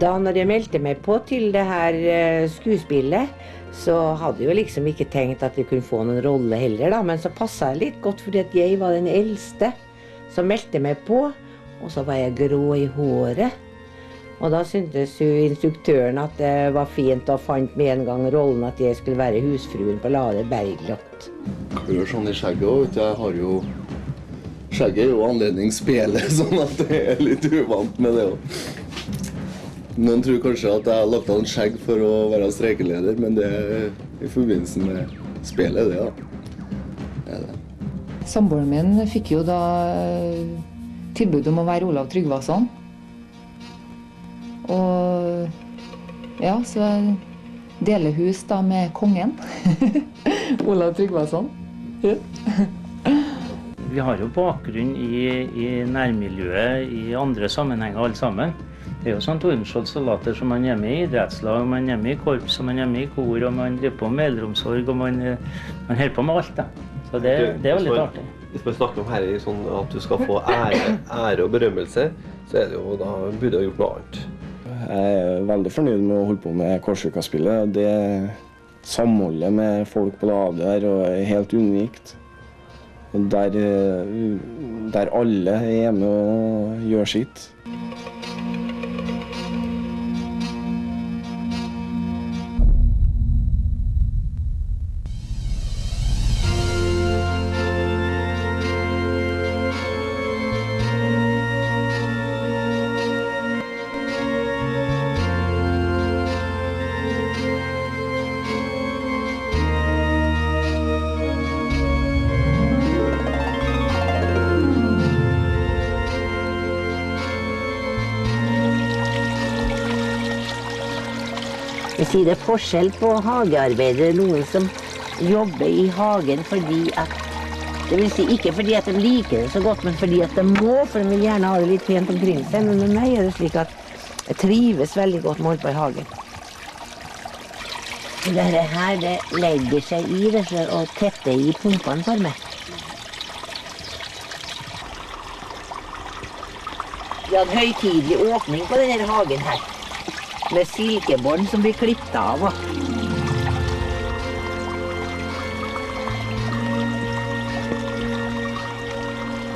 Da når jeg meldte meg på til det her eh, skuespillet, så hadde jeg jo liksom ikke tenkt at jeg kunne få noen rolle heller, da. Men så passa jeg litt godt, fordi at jeg var den eldste som meldte meg på. Og så var jeg grå i håret. Og da syntes jo instruktøren at det var fint, og fant med en gang rollen at jeg skulle være husfruen på Lade Bergljot. Klør sånn i skjegget òg. Jeg har jo Skjegget er jo anledningsspillet, sånn at det er litt uvant med det òg. Noen tror kanskje at jeg har lagt av en skjegg for å være streikeleder, men det er i forbindelse med spillet, det, da. Det. Samboeren min fikk jo da eh, tilbud om å være Olav Tryggvason. Og ja, så jeg deler hus da med kongen. Olav Tryggvason. Ja. Vi har jo bakgrunn i, i nærmiljøet i andre sammenhenger alle sammen. Det er jo sånn Tormskjold soldater som man er med i idrettslag, man er med i korps, og man er med i kor, og man driver på med eldreomsorg, og man, man holder på med alt. da. Så det, det er jo litt artig. Hvis man snakker om her i sånn at du skal få ære, ære og berømmelse, så er det jo da burde du ha gjort noe annet. Jeg er veldig fornøyd med å holde på med Korsvika-spillet. Det samholdet med folk på laget der er helt unikt. Der, der alle er med og gjør sitt. Jeg det er forskjell på hagearbeidere. Noen som jobber i hagen fordi at Det vil si ikke fordi at de liker det så godt, men fordi at de må, for de vil gjerne ha det litt pent omkring seg. Men med meg er det slik at jeg trives veldig godt med å holde på i hagen. Dette her det legger seg i det for å tette i pumpene for meg. Vi hadde høytidelig åpning på denne hagen her med silkebånd som blir klippet av.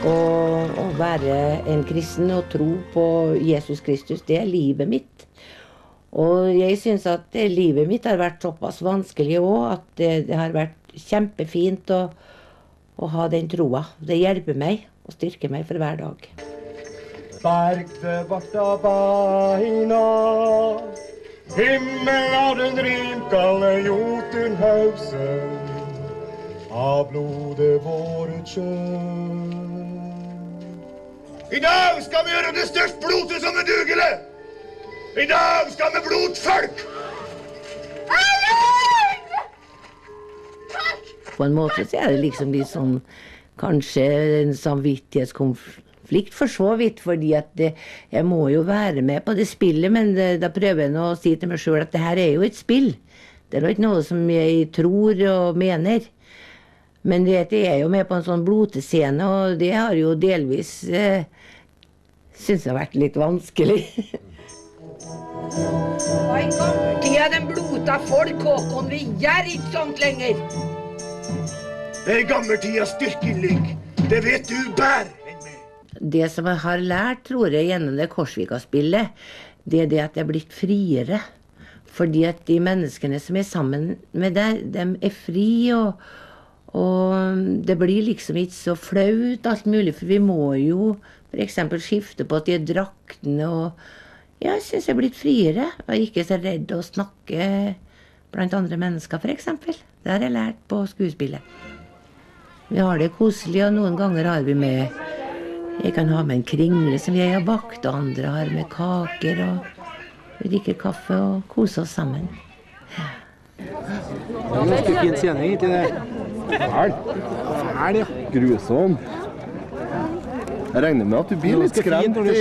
Å være en kristen og tro på Jesus Kristus, det er livet mitt. Og jeg syns at livet mitt har vært såpass vanskelig òg at det, det, har vært kjempefint å, å ha den troa. Det hjelper meg og styrker meg for hver dag. Bergte varta beina. Himmel av den rimkalle Jotunhausen, av blodet våre kjønn. I dag skal vi gjøre det størst blodet som er dugelig! I dag skal vi blot folk! På en måte så er det liksom litt sånn kanskje en samvittighetskonflikt for så vidt, fordi at det, jeg må jo være med på det spillet, men det, da prøver jeg å si til meg sjøl at det her er jo et spill. Det er ikke noe som jeg tror og mener. Men vet, jeg er jo med på en sånn blotescene, og det har jo delvis eh, syns jeg har vært litt vanskelig. I gammeltida den blota folk, Håkon. Vi gjør ikke sånt lenger. Det er gammeltida styrkeligg. Det vet du meg. Det som jeg har lært, tror jeg, gjennom det Korsvika-spillet, det er det at jeg er blitt friere. Fordi at de menneskene som er sammen med deg, de er fri, og, og det blir liksom ikke så flaut alt mulig, for vi må jo f.eks. skifte på de draktene og Ja, jeg syns jeg er blitt friere, og ikke så redd å snakke blant andre mennesker, f.eks. Det har jeg lært på skuespillet. Vi har det koselig, og noen ganger har vi med Jeg kan ha med en kringle som jeg har bakt, og andre har med kaker, og vi drikker kaffe og koser oss sammen. Det er ganske fin scene, ikke det. Fæl. Fæl, ja. Grusom. Jeg regner med at du blir litt skremt når du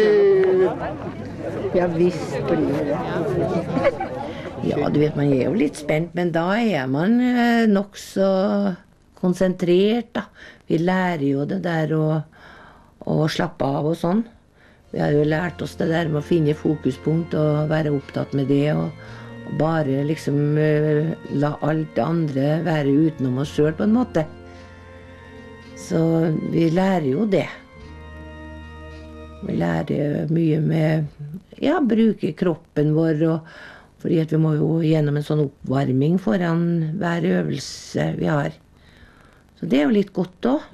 Ja visst blir det Ja, du vet, man er jo litt spent, men da er man eh, nokså konsentrert, da. Vi lærer jo det der å, å slappe av og sånn. Vi har jo lært oss det der med å finne fokuspunkt og være opptatt med det. Og, og bare liksom eh, la alt det andre være utenom oss sjøl, på en måte. Så vi lærer jo det. Vi lærer mye med ja, bruke kroppen vår. Og, fordi vi må jo gjennom en sånn oppvarming foran hver øvelse vi har. Så det er jo litt godt òg.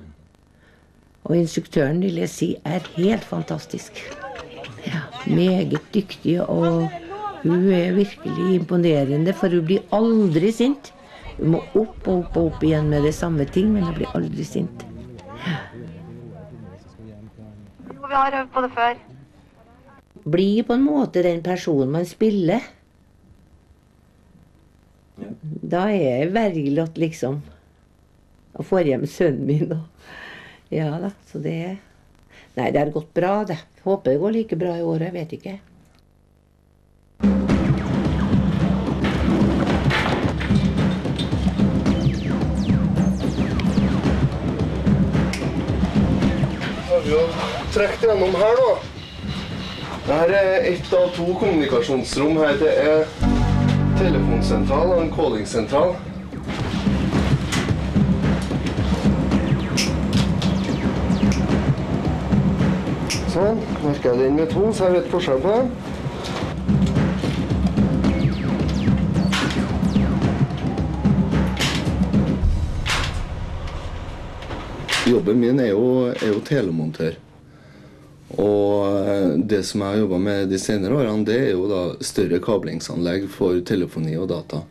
Og instruktøren vil jeg si er helt fantastisk. Ja, meget dyktig, og hun er virkelig imponerende, for hun blir aldri sint. Hun må opp og opp og opp igjen med det samme ting, men hun blir aldri sint. Vi har øvd på det før. Bli på en måte den personen man spiller. Da er jeg Wergeljot, liksom. Og får hjem sønnen min og Ja da, så det Nei, det har gått bra, det. Håper det går like bra i år, jeg vet ikke. vi jo trukket gjennom her nå. Dette er ett av to kommunikasjonsrom her. Det er telefonsentral og en callingsentral. Sånn. Merker jeg den med to, så jeg vet forskjell på den. Jobben min er jo, er jo telemontør. Og eh, det som jeg har jobba med de senere årene, det er jo da større kablingsanlegg for telefoni og data.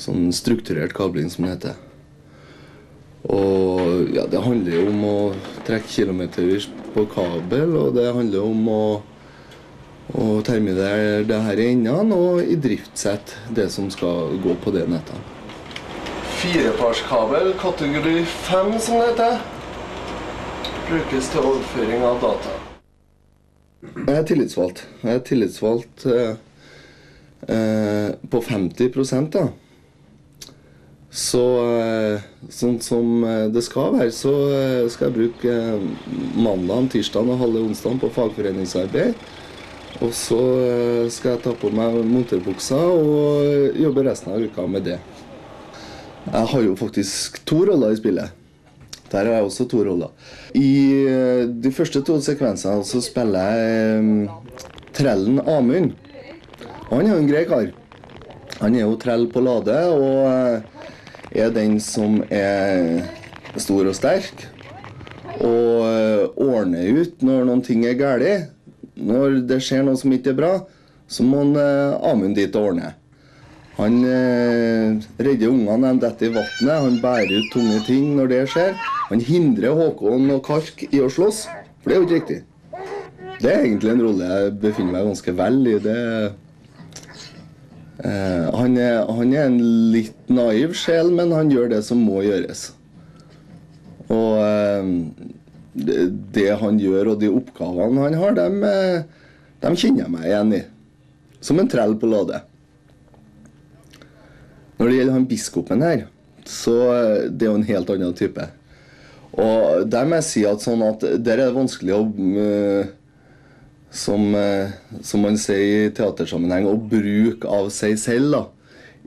Sånn strukturert kabling, som det heter. Og ja, det handler jo om å trekke kilometervis på kabel, og det handler om å, å terminere det her i endene og idriftsette det som skal gå på det nettet. Fireparskabel kategori 5, som det heter. Brukes til overføring av data. Jeg er tillitsvalgt. Jeg er tillitsvalgt eh, eh, på 50 da. Så eh, sånn som eh, det skal være, så eh, skal jeg bruke mandag, tirsdag og halve onsdag på fagforeningsarbeid. Og så skal jeg ta på meg monterbuksa og jobbe resten av uka med det. Jeg har jo faktisk to roller i spillet. Der har jeg også to roller. I de første to sekvensene så spiller jeg trellen Amund. Han er jo en grei kar. Han er jo trell på Lade og er den som er stor og sterk. Og eh, ordner ut når noen ting er galt. Når det skjer noe som ikke er bra, så må han, eh, Amund dit og ordne. Han eh, redder ungene, de detter i vannet, han bærer ut tunge ting når det skjer. Han hindrer Håkon og Kark i å slåss, for det er jo ikke riktig. Det er egentlig en rolle jeg befinner meg ganske vel i. Det, eh, han, er, han er en litt naiv sjel, men han gjør det som må gjøres. Og eh, det, det han gjør, og de oppgavene han har, dem, eh, dem kjenner jeg meg igjen i. Som en trell på låde. Når det gjelder han biskopen her, så eh, det er jo en helt annen type. Og der må jeg si at sånn at der er det vanskelig å eh, som, eh, som man sier i teatersammenheng, å bruke av seg selv da,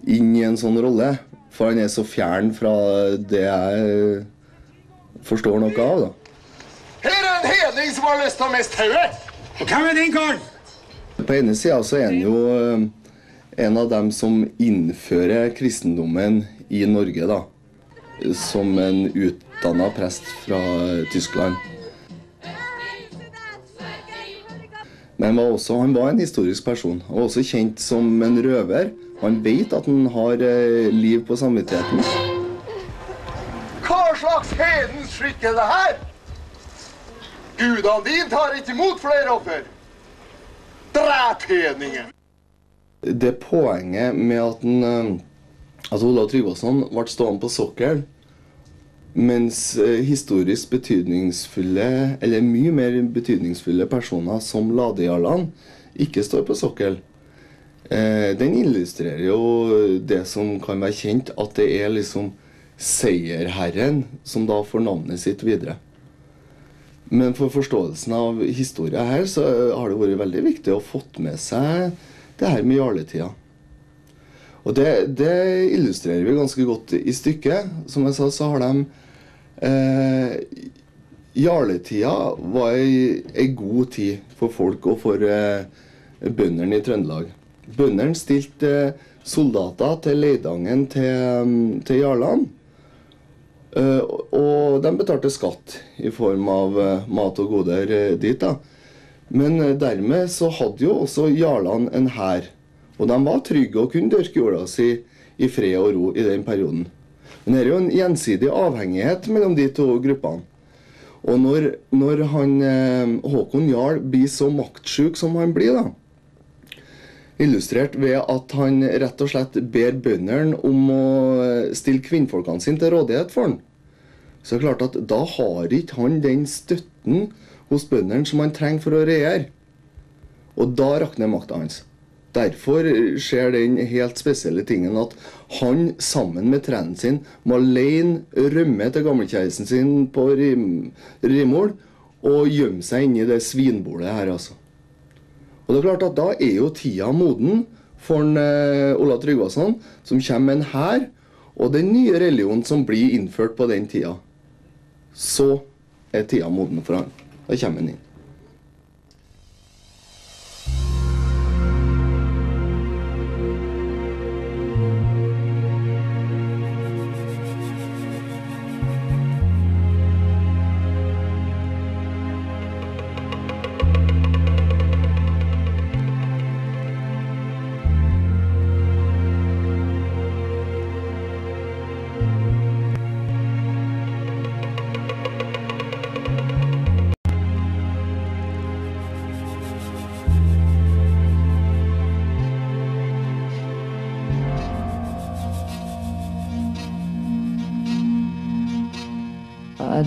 inn i en sånn rolle. For han er så fjern fra det jeg forstår noe av. da. Her er en hedning som har lyst til å miste hodet! Og hvem er den karen? På ene sida så er han jo eh, en av dem som innfører kristendommen i Norge, da. Som en utdanna prest fra Tyskland. Men var også, han var en historisk person. Og også kjent som en røver. Han vet at han har eh, liv på samvittigheten. Hva slags hedens skikk er det her? Gudene dine tar ikke imot flere offer. Drep hedningen! Det poenget med at, han, eh, at Olav Tryggvason ble stående på sokkelen, mens eh, historisk betydningsfulle, eller mye mer betydningsfulle personer som ladejarlene ikke står på sokkel, eh, den illustrerer jo det som kan være kjent, at det er liksom seierherren som da får navnet sitt videre. Men for forståelsen av historia her, så har det vært veldig viktig å fått med seg det her med jarletida. Og det, det illustrerer vi ganske godt i stykket. Som jeg sa, så har de eh, Jarletida var ei, ei god tid for folk og for eh, bøndene i Trøndelag. Bøndene stilte eh, soldater til Leidangen til, til jarlene. Eh, og de betalte skatt i form av eh, mat og goder eh, dit. da. Men dermed så hadde jo også jarlene en hær. Og de var trygge og kunne dyrke jorda si i fred og ro i den perioden. Men det er jo en gjensidig avhengighet mellom de to gruppene. Og når, når han, eh, Håkon Jarl blir så maktsjuk som han blir, da, illustrert ved at han rett og slett ber bøndene om å stille kvinnfolkene sine til rådighet for han. Så er det klart at da har ikke han den støtten hos bøndene som han trenger for å regjere. Og da rakner makta hans. Derfor skjer den helt spesielle tingen at han sammen med trenen sin må alene rømme til gammelkjæresten sin på Rim, Rimol og gjemme seg inni det svinbordet her, altså. Og det er klart at Da er jo tida moden for en, eh, Ola Tryggvason, som kommer med en hær og den nye religionen som blir innført på den tida. Så er tida moden for han. Da kommer han inn.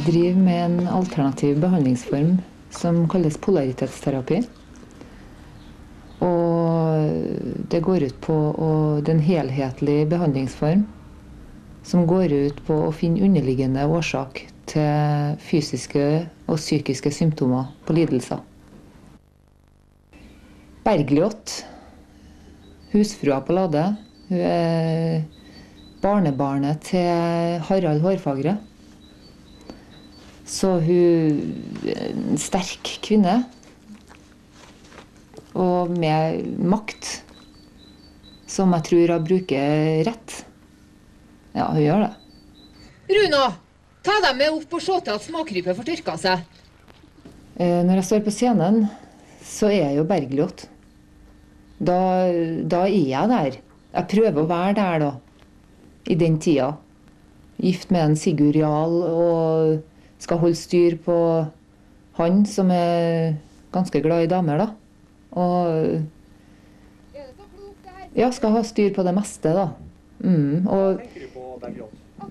Driver med en alternativ behandlingsform som kalles polaritetsterapi. Og det går ut på å, det er behandlingsform som går ut på å finne underliggende årsak til fysiske og psykiske symptomer på lidelser. Bergljot, husfrua på Lade, hun er barnebarnet til Harald Hårfagre. Så hun en sterk kvinne. Og med makt. Som jeg tror hun bruker rett. Ja, hun gjør det. Runa, ta dem med opp og se til at småkrypet får tørka seg. Eh, Når jeg står på scenen, så er jeg jo Bergljot. Da, da er jeg der. Jeg prøver å være der, da. I den tida. Gift med en Sigurd Jarl og skal holde styr på han som er ganske glad i damer, da. Og ja, skal ha styr på det meste, da. Mm, og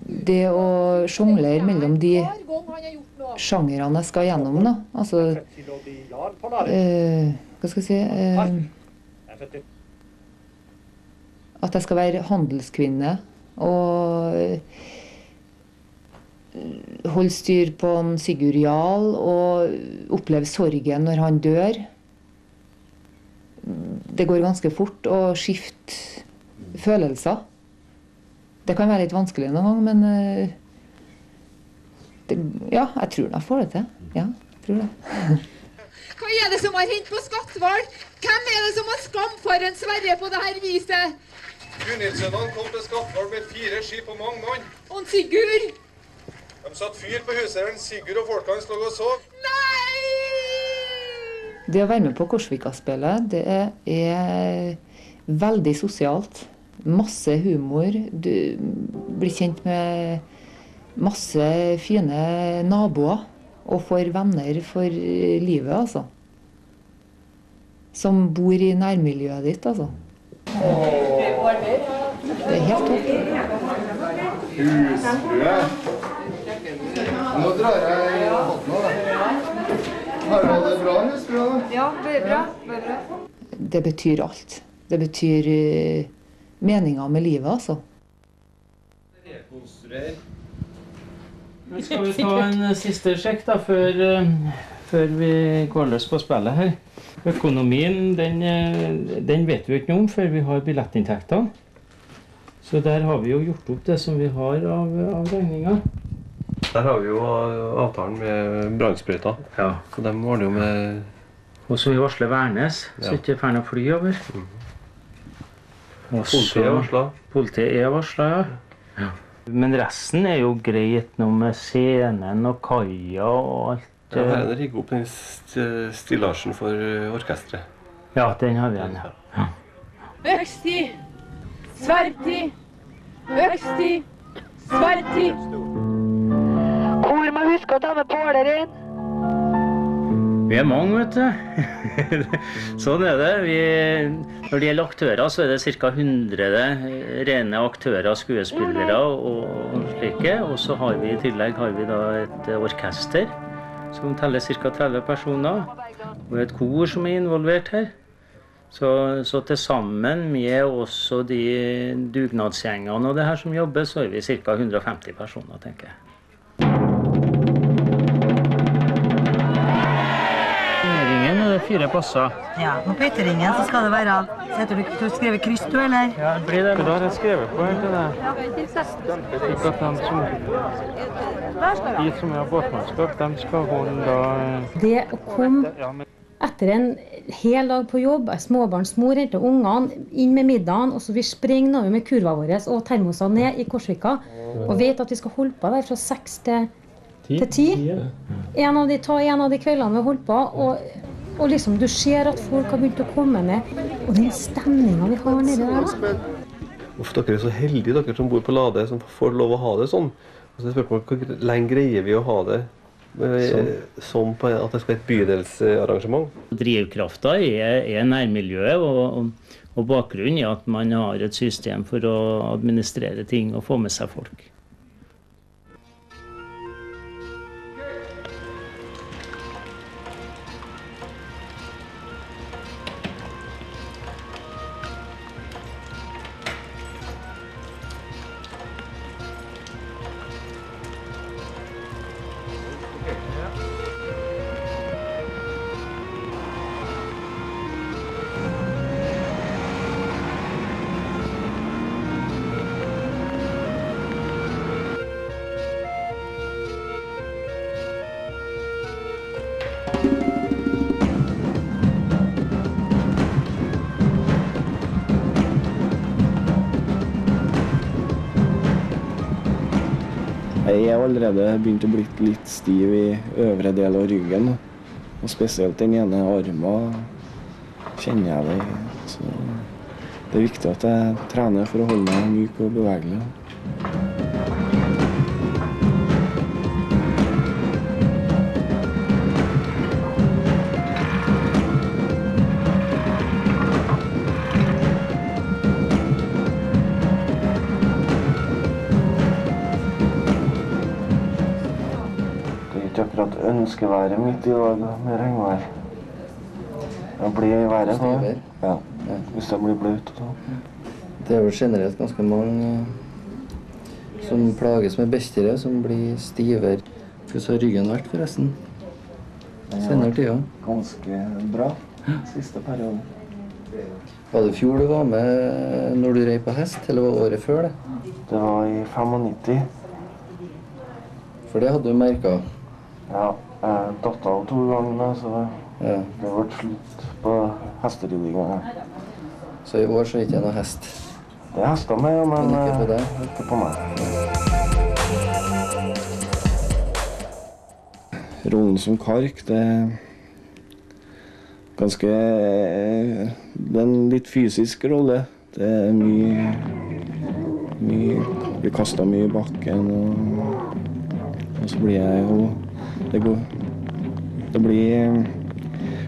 det å sjonglere mellom de sjangrene jeg skal gjennom, da. Altså eh, Hva skal jeg si eh, At jeg skal være handelskvinne og eh, holde styr på en Sigurd Jarl og oppleve sorgen når han dør. Det går ganske fort å skifte følelser. Det kan være litt vanskelig noen gang, men eh, det, Ja, jeg tror jeg får det til. Ja, jeg tror det. Hva er det som har hendt på Skatval? Hvem er det som har skamfaren Sverre på det her viset? Gunhildsønnene kom til Skatval med fire skip og mange mann. Og Sigurd? De satte fyr på huseieren Sigurd og folka hans lå og sov. Det å være med på Korsvika-spillet, det er, er veldig sosialt. Masse humor. Du blir kjent med masse fine naboer. Og får venner for livet, altså. Som bor i nærmiljøet ditt, altså. Det er helt topp. Husfrue. Nå drar jeg i hatten av du det bra? Ja, det er bra. Det betyr alt. Det betyr uh, meninga med livet, altså. Nå Skal vi ta en eh, siste sjekk da, før, eh, før vi går løs på spillet her? Økonomien den, eh, den vet vi ikke noe om før vi har billettinntektene. Så der har vi jo gjort opp det som vi har av, av regninger. Der har vi jo avtalen med brannsprøyta. Ja. Så de ordner jo med Og så vi varsler Værnes, så Ja. ikke får noe fly over. Mm. Politiet er varsla. Politiet er varsla, ja. Men resten er jo greit nå med scenen og kaia og alt. Ja, her er eh, rigget opp den stillasjen for eh, orkesteret. Ja, den har vi igjen, ja. Økstid, sverdtid, økstid, sverdtid. Kor må huske å ta med påler inn. Vi er mange, vet du. sånn er det. Vi, når det gjelder aktører, så er det ca. 100 rene aktører, skuespillere og, og slike. Og så har vi i tillegg har vi da et orkester som teller ca. 30 personer. Og et kor som er involvert her. Så, så til sammen med også de dugnadsgjengene og det her som jobber, så er vi ca. 150 personer, tenker jeg. Fire plasser. Ja, og på ytterringen så skal det være Setter du, du skrevet kryss, du, eller? Ja, det blir det. Da har jeg skrevet på det. At de som, de som har båtmannskap, de skal holde da eh, Det å komme etter en hel dag på jobb, er småbarnsmor, henter ungene, inn med middagen, og så vi springer over med kurva vår og termosene ned i Korsvika, og vet at vi skal holde på der fra seks til, til ti. En av de, ta en av de kveldene vi har holdt på, og, og liksom du ser at folk har begynt å komme ned, og den stemninga vi har nedi der. da. Uff, dere er så heldige, dere som bor på Lade, som får lov å ha det sånn. Og så er spørsmålet, Hvor lenge greier vi å ha det eh, sånn på at det skal være et bydelsarrangement? Drivkrafta er, er nærmiljøet, og, og, og bakgrunnen er at man har et system for å administrere ting og få med seg folk. Er allerede begynt å bli litt stiv i øvre del av ryggen. Og spesielt den ene armen kjenner jeg det i. Så det er viktig at jeg trener for å holde meg myk og bevegelig. Akkurat ønskeværet mitt i dag da, med regnvær. Det blir været nå. Ja, hvis det blir blaut. sånn. Det er vel generelt ganske mange som plages med bestere, som blir stivere. Hvordan har ryggen vært, forresten? Senere tida. Ganske bra siste perioden. Var det i fjor du var med når du rei på hest, eller var det året før det? Det var i 95. For det hadde du merka? Ja, jeg datt av to ganger, så Ja. det ble slutt på hesteridinga. Så i år så er det ikke noe hest? Det er hester med, ja, men Men ikke på eh, deg? ikke på meg. Rollen som KARK, det er ganske Det er en litt fysisk rolle. Det er mye mye Blir kasta mye i bakken, og, og så blir jeg jo Det går Det blir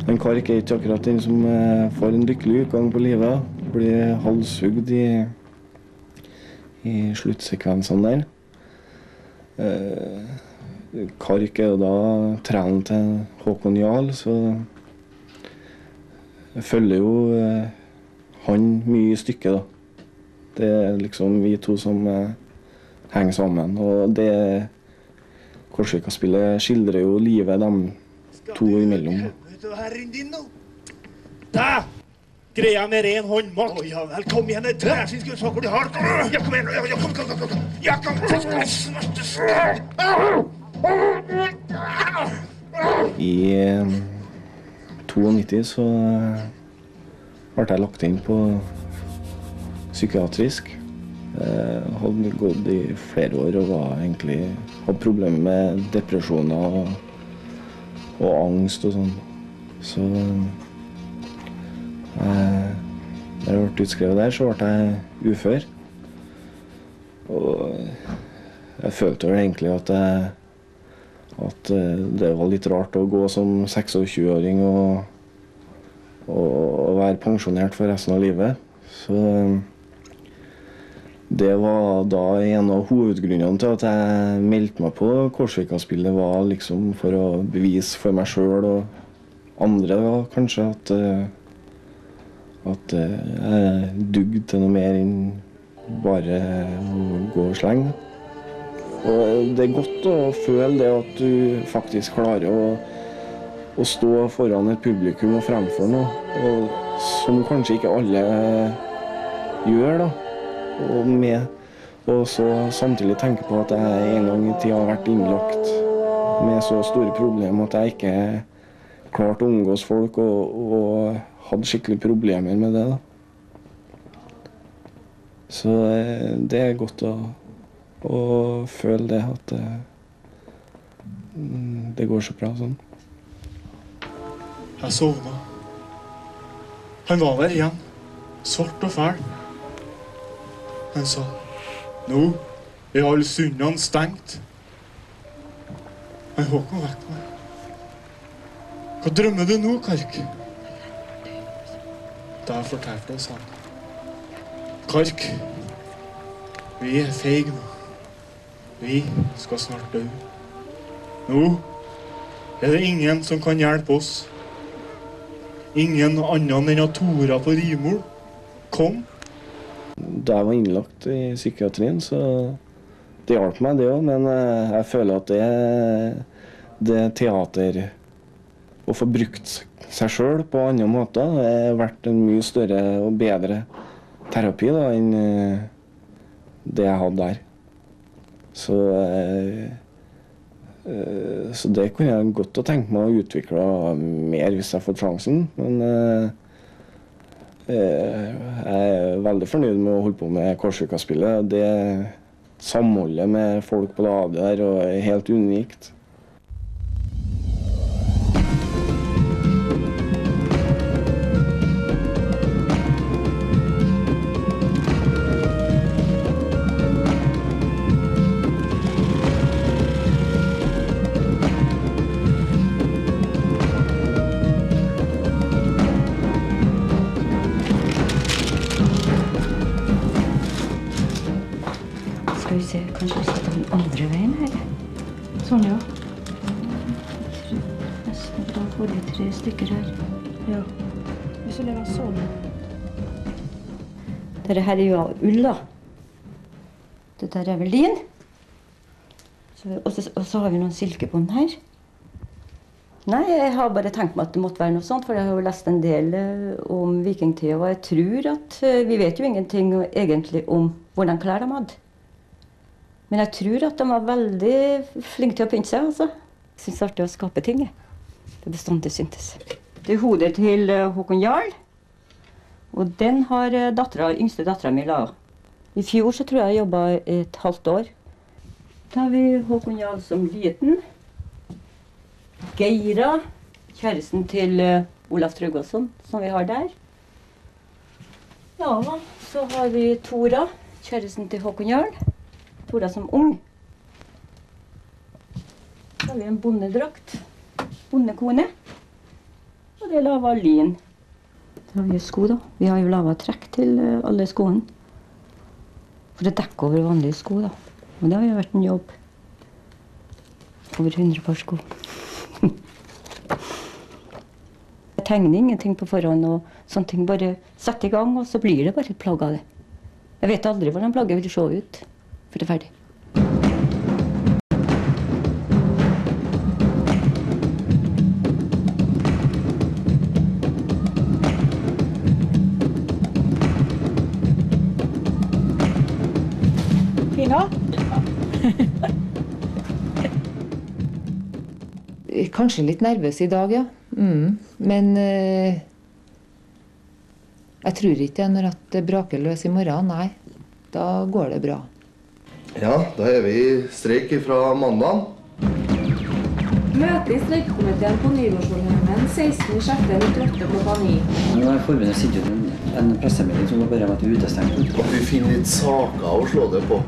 En KARK er ikke akkurat den som eh, får en lykkelig utgang på livet. Blir halshugd i i sluttsekvensene der. Eh, Kark er jo da trenen til Håkon Jarl, så jeg følger jo eh, han mye i stykket, da. Det er liksom vi to som eh, henger sammen, og det Korsvika-spillet skildrer jo livet dem to imellom. Da! Greia med ren håndmakt. Å ja vel, kom igjen, dæsken skal vi se hvor du har det. Ja, kom igjen, ja, kom, kom, kom, kom. Ja, kom, kom, kom. I eh, 92 så eh, ble jeg lagt inn på psykiatrisk. Jeg hadde gått i flere år og var egentlig, hadde problemer med depresjoner og, og angst og sånn. Så eh, da jeg ble utskrevet der, så ble jeg ufør. Og jeg følte vel egentlig at, jeg, at eh, det var litt rart å gå som 26-åring og, og, og være pensjonert for resten av livet. Så det var da en av hovedgrunnene til at jeg meldte meg på Korsvika-spillet, var liksom for å bevise for meg sjøl og andre da, kanskje at, eh, at eh, jeg dugde til noe mer enn bare å gå og slenge. Og det er godt å føle det at du faktisk klarer å, å stå foran et publikum og fremføre noe, og, som kanskje ikke alle gjør. da. Og, med, og samtidig tenke på at jeg en gang i tida har vært innlagt med så store problemer at jeg ikke klarte å omgås folk og, og hadde skikkelig problemer med det. da. Så eh, det er godt å, å føle det at eh, mm, det går så bra sånn. Jeg sovna. Han var der igjen. Svart og fæl. Han sa Nå er alle syndene stengt. Han Håkon vekk meg. Hva drømmer du nå, Kark? Da fortalte oss han. Kark, vi er feige nå. Vi skal snart dø. Nå er det ingen som kan hjelpe oss. Ingen annen enn at Tora på Rimol kom. Da jeg var innlagt i psykiatrien, så det hjalp meg, det òg. Men eh, jeg føler at det, det teater Å få brukt seg sjøl på andre måter har vært en mye større og bedre terapi da, enn eh, det jeg hadde der. Så eh, Så det kunne jeg godt ha tenkt meg å utvikle mer hvis jeg får sjansen. Men jeg er veldig fornøyd med å holde på med Korsvika-spillet. Det samholdet med folk på laget er helt unikt. Stykker her. Ja. Hvis du lever sånn. Dette her er jo av ull, da. Dette er vel lin. Og, så, har vi noen silkebånd her. Nei, jeg har bare tenkt meg at det måtte være noe sånt, for jeg har jo lest en del eh, om vikingtida, og jeg tror at eh, Vi vet jo ingenting egentlig om hvordan klær de hadde. Men jeg tror at de var veldig flinke til å pynte seg. altså. Syns det er artig å skape ting. jeg. Det bestandig syntes. Det er hodet til eh, Håkon Jarl. Og den har datteren, yngste dattera mi laga. I fjor så tror jeg jeg jobba et halvt år. Da har vi Håkon Jarl som liten. Geira, kjæresten til eh, Olaf Tryggvason, som vi har der. Ja, så har vi Tora, kjæresten til Håkon Jarl. Tora som ung. Så har vi en bondedrakt. Bondekone. Og det av lin. Så har vi sko, da. Vi har jo laga trekk til eh, alle skoene. For å dekke over vanlige sko, da. Og det har jo vært en jobb. Over 100 par sko. Jeg tegner ingenting på forhånd, og sånne ting bare setter i gang, og så blir det bare et plagg av det. Jeg vet aldri hvordan plagget vil se ut før det er ferdig. Kanskje litt nervøs i dag, ja. Mm. Men eh, jeg tror ikke det når at det braker løs i morgen. Nei, da går det bra. Ja, da er vi i streik fra mandag. Møte i streikekomiteen på Nygårdshjemmen 16.06.98 klokka 9. Nå har forbundet sendt ut en, en pressemelding som bare om at vi er utestengt. At vi finner litt saker å slå det på.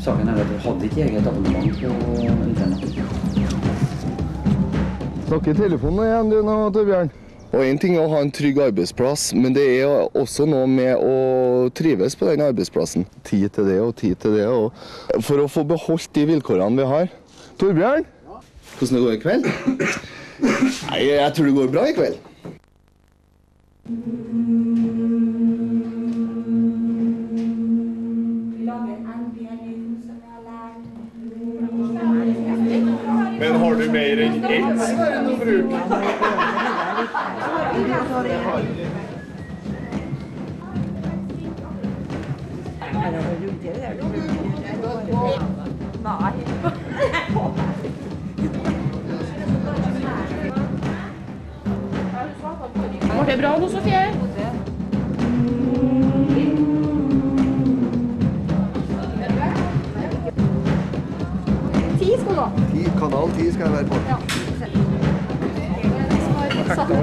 Saken er at vi hadde ikke eget abonnement på internett. Snakker telefonen igjen du nå, Torbjørn. Og Én ting er å ha en trygg arbeidsplass, men det er også noe med å trives på den arbeidsplassen. Tid til det og tid til det. Og for å få beholdt de vilkårene vi har. Torbjørn, hvordan det går i kveld? Nei, Jeg tror det går bra i kveld. Men har du mer enn ett, så er det noe bruk. Går det bra nå, Sofie? Kanal 10 skal jeg være på. Satt sammen.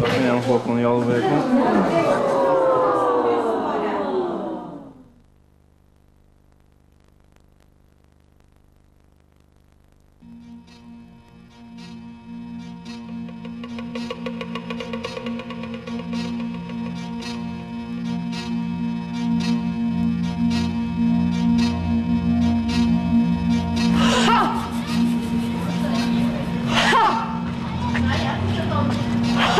Da kan jeg Håkon Hjalv komme. 早く外を見せてくださ。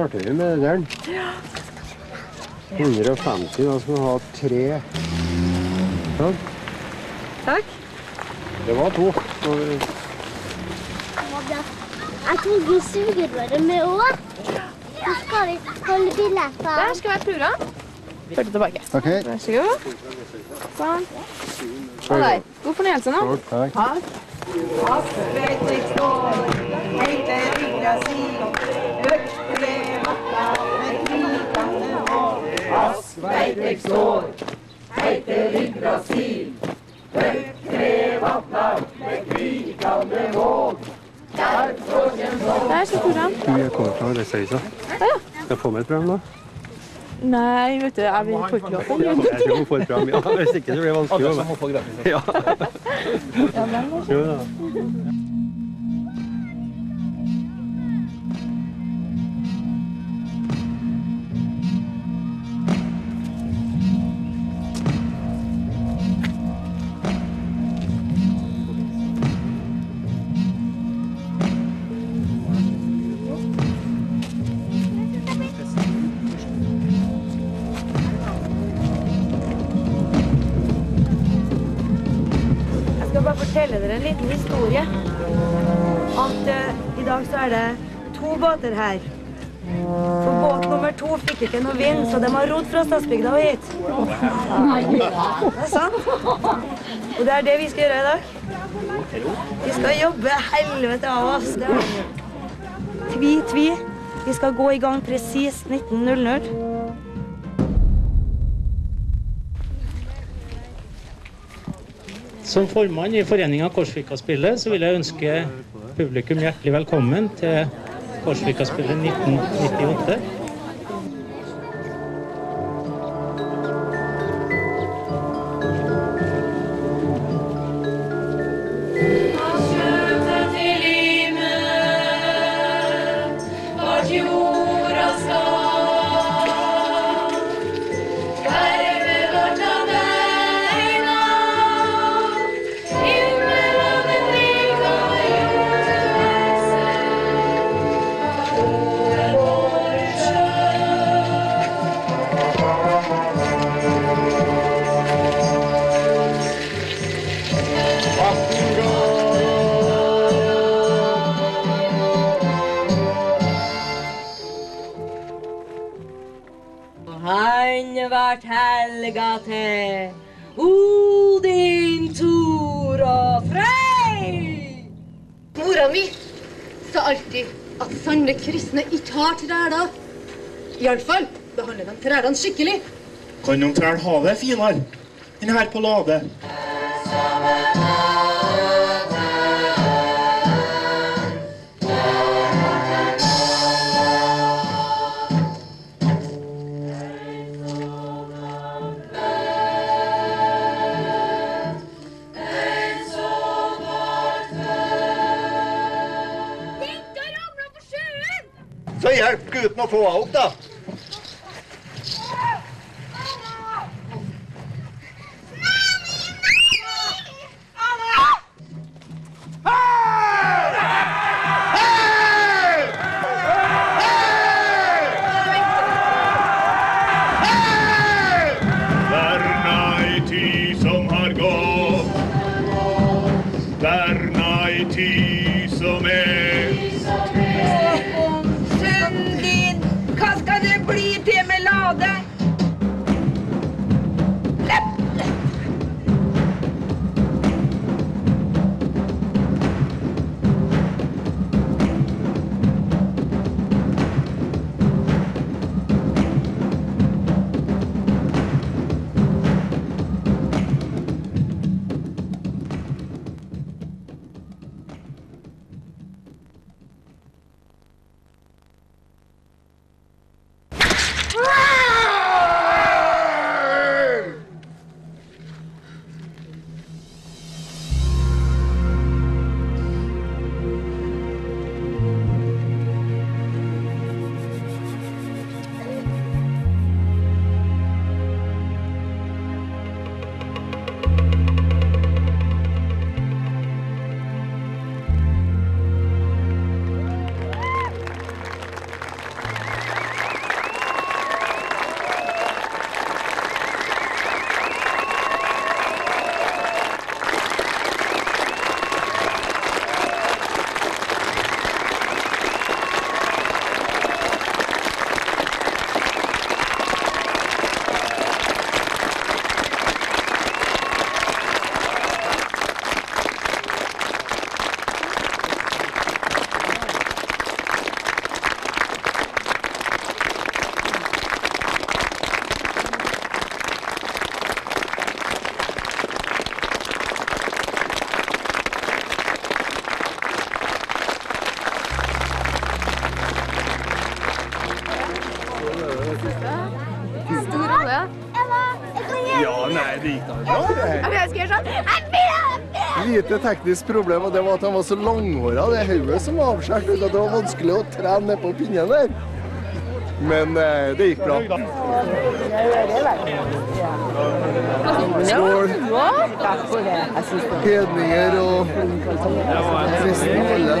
Starter vi med den. 150, da skal vi ha tre. Sånn. Takk. Det var to. Så vi- Jeg tok suger sugerøret med òg. Så skal vi holde billetter. Der skal være Plura. Følg tilbake. Okay. Vær så god. Sånn. Og der. God fornøyelse nå. Takk. Der skal han. Du, jeg kommer fra Adresseavisa. Ah, ja. Skal jeg få med et program, da? Nei, vet du, jeg vil får ikke lov til Jeg tror hun får et program, ja. Hvis ikke, så blir det vanskelig. Alle som få gratis. Ja. Ja, men båter her. For båt nummer to fikk ikke noe vind, så de har rodd fra Stadsbygda og hit. Det er sant. Og det er det vi skal gjøre i dag. Vi skal jobbe helvete av oss. Tvi, tvi. Vi skal gå i gang presis 19.00. Som formann i foreninga Korsvikaspillet så vil jeg ønske publikum hjertelig velkommen til Korsvikaspillet 1998. har træler. Iallfall behandler de trælene skikkelig. Kan noen trær ha det finere enn her på Lade? Hjelp gutten å få henne opp, da. Verna i tid som har gått. Verna i tid vil tekniske teknisk problem, og det var at de var så langhåra, det hodet som var avskåret. Det var vanskelig å trene ned på pinnen der. Men eh, det gikk bra. Skål. Hedninger og kristne alle.